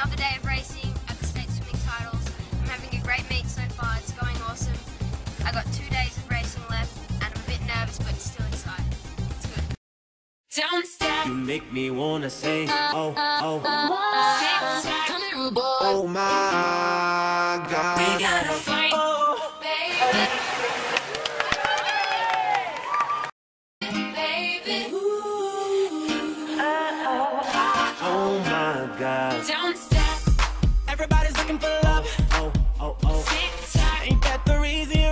another day of racing at the state swimming titles. I'm having a great meet so far. It's going awesome. I got two days of racing left, and I'm a bit nervous, but still excited. It's good. Don't stop. You make me wanna say, oh, oh, uh, uh, oh. Uh, Come here, boy. Oh my God. We gotta fight. Oh. baby. Baby. oh my God. Don't stop. Everybody's looking for love. Oh, oh, oh, oh. Tick. Ain't that the reason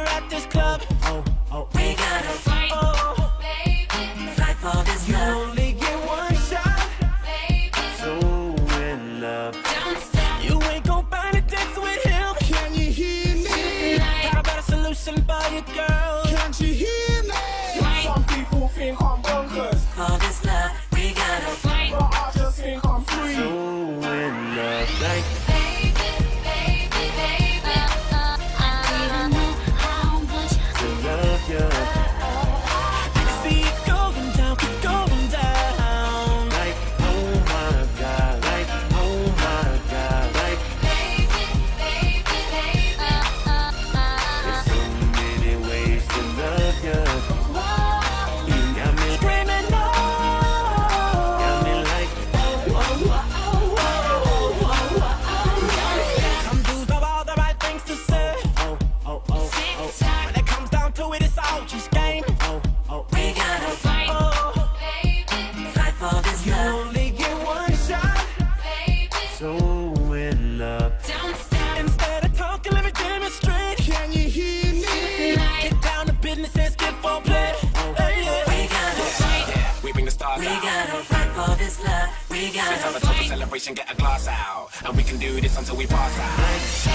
We Let's have gotta a total celebration, get a glass out. And we can do this until we pass out.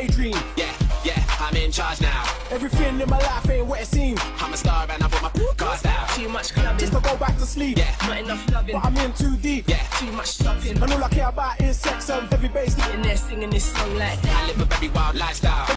Daydream. Yeah, yeah, I'm in charge now. Everything in my life ain't what it seems. I'm a star and I put my cars down. Too much clubbing, Just to go back to sleep. Yeah, not enough loving. But I'm in too deep. yeah. Too much shopping. And all I care about is sex and heavy bass. In there singing this song like. I live a very wild lifestyle.